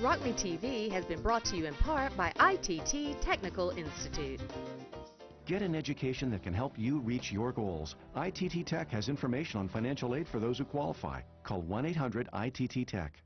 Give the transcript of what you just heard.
Rock Me TV has been brought to you in part by ITT Technical Institute. Get an education that can help you reach your goals. ITT Tech has information on financial aid for those who qualify. Call 1-800-ITT Tech.